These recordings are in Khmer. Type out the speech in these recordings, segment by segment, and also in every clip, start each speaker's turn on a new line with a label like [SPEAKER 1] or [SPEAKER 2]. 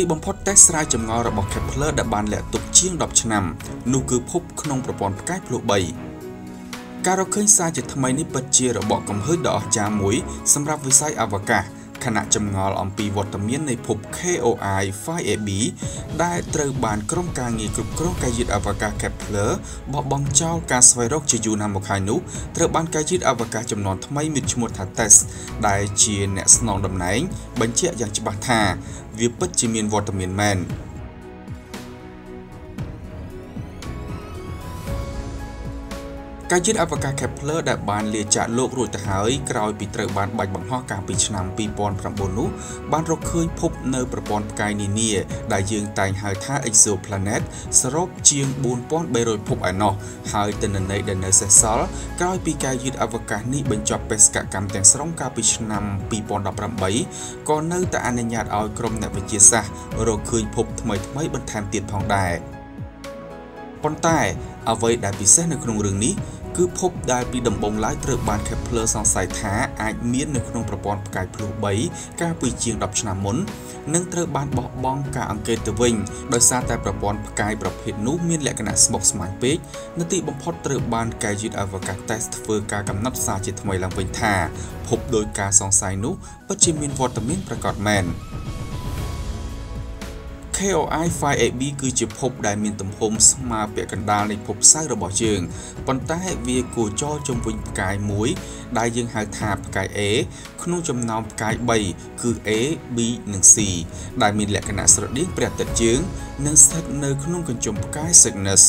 [SPEAKER 1] ទីបំផុតតេស្តស្រាវចម្ងល់របស់ Kepler ដែលបានលាក់ទុកជាង10ឆ្នាំនោះគឺភពក្នុងប្រព័ន្ធផ្កាយភ្លោះ3ការរកឃើញសារជាថ្មីនេះពិតជារបបកំហើញដ៏អស្ចារ្យមួយសម្រាប់វិស័យអវកាស។ ខណៈចម្ងល់អំពីវត្តមាននៃភព KOI 5AB ដែលត្រូវបានក្រុមការងារគ្រប់គ្រងកាយយានអវកាស Kepler បោះបង់ចោលការស្វែងរកជាយូរណាស់មកហើយនោះត្រូវបានកាយយានអវកាសចំនួនថ្មីមានឈ្មោះថា TESS ដែលជាអ្នកស្នងតំណែងបញ្ជាក់យ៉ាងច្បាស់ថាវាពិតជាមានវត្តមានមែន ការយានអវកាស Kepler ដែលបានលាចាកលោករួចទៅហើយក្រោយពីត្រូវបានបាច់បង្ហោះកាលពីឆ្នាំ2009នោះបានរកឃើញភពនៅប្រព័ន្ធផ្កាយនានាដែលយើងតែងហៅថា exoplanet សរុបជាង4300ភពឯណោះហើយទិន្នន័យដែលនៅសេសសល់ក្រោយពីការយានអវកាសនេះបញ្ចប់បេសកកម្មទាំងស្រុងកាលពីឆ្នាំ2018ក៏នៅតែអនុញ្ញាតឲ្យក្រុមអ្នកវិទ្យាសាស្ត្ររកឃើញភពថ្មីៗបន្ថែមទៀតផងដែរប៉ុន្តែអ្វីដែលពិសេសនៅក្នុងរឿងនេះ គឺភពដែលពីដំបូងឡើយត្រូវបាន Kepler សង្ស័យថាអាចមាននៅក្នុងប្រព័ន្ធផ្កាយភ្លោះ3កាលពីជាង10ឆ្នាំមុននិងត្រូវបានបោះបង់ការអង្កេតទៅវិញដោយសារតែប្រព័ន្ធផ្កាយប្រភេទនោះមានលក្ខណៈស្មុគស្មាញពេកនៅទីបំផុតត្រូវបានកែយឺតអវកាស test ធ្វើការកំណត់សារជាថ្មីឡើងវិញថាភពដោយការសង្ស័យនោះពិតជាមានវត្តមានប្រកបមែន KOI 5AB គឺជាភពដែលមានទំហំស្មើពាក់កណ្ដាលនៃភពសៅរ៍របស់យើងប៉ុន្តែវាគោចរជុំវិញផ្កាយមួយ ដែលយើងហៅថាផ្កាយ A ក្នុងចំណោមផ្កាយ3គឺ A, B និង C ដែលមានលក្ខណៈស្រដៀងព្រះអាទិត្យយើង និងស្ថិតនៅក្នុងកញ្ចុំផ្កាយ Cygnus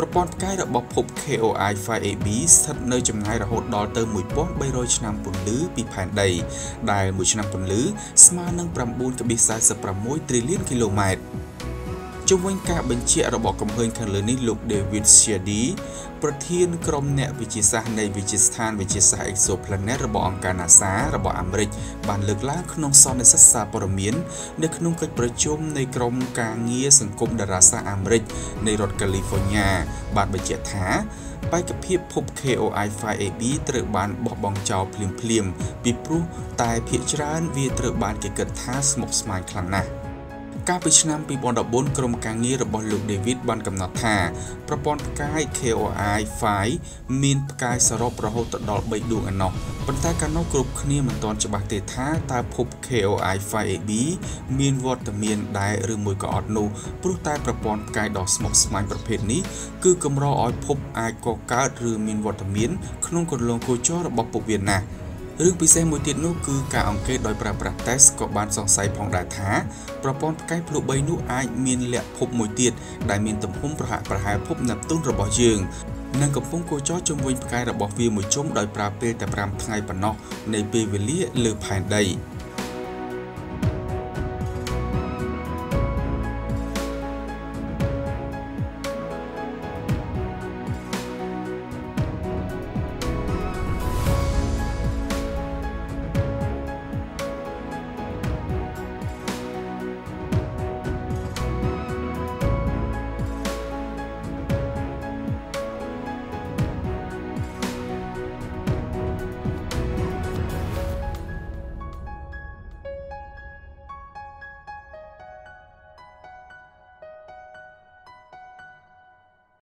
[SPEAKER 1] ប្រព័ន្ធផ្កាយរបស់ភព KOI 5AB ស្ថិតនៅចម្ងាយរហូតដល់ទៅ1300ឆ្នាំពន្លឺពីផែនដី ដែលមួយឆ្នាំពន្លឺស្មើនឹង9.46 trillion គីឡូម៉ែត្រ ជុំវិញការបញ្ជាក់របស់កំហើញខាងលើនេះលោក David Shady ប្រធានក្រុមអ្នកវិទ្យាសាស្ត្រនៃវិទ្យាស្ថានវិទ្យាសាស្ត្រ Exoplanet របស់អង្គការ NASA របស់អាមេរិកបានលើកឡើងក្នុងសន្និសីទសារព័ត៌មាននៅក្នុងកិច្ចប្រជុំនៃក្រុមការងារសង្គមតារាសាស្ត្រអាមេរិកនៃរដ្ឋ California បានបញ្ជាក់ថាបេក្ខភាពភព KOI 5AB ត្រូវបានបោះបង់ចោលភ្លាមៗពីព្រោះតែភាគច្រើនវាត្រូវបានគេគិតថាស្មុគស្មាញខ្លាំងណាស់ កាលពីឆ្នាំ2014ក្រុមការងាររបស់លោក David បានកំណត់ថាប្រព័ន្ធផ្កាយ KOI 5មានផ្កាយសរុបរហូតដល់3ដួងឯណោះប៉ុន្តែកាលនោះគ្រប់គ្នាមិនទាន់ច្បាស់ទេថាតើភព KOI 5AB មានវត្តមានដែរឬមួយក៏អត់នោះព្រោះតែប្រព័ន្ធផ្កាយដ៏ស្មុគស្មាញប្រភេទនេះគឺកម្រឲ្យភពអាចកកើតឬមានវត្តមានក្នុងគន្លងគោចររបស់ពួកវាណាស់ រឿងពិសេសមួយទៀតនោះគឺការអង្កេតដោយប្រើប្រាស់ test ក៏បានសង្ស័យផងដែរថាប្រព័ន្ធផ្កាយភ្លុះ3នោះអាចមានលក្ខភពមួយទៀតដែលមានទំហំប្រហាក់ប្រហែលភពនេបទូនរបស់យើងនិងកំពុងគោចរជុំវិញផ្កាយរបស់វាមួយជុំដោយប្រើពេលតែ5ថ្ងៃប៉ុណ្ណោះនៃពេលវេលាលើផែនដី។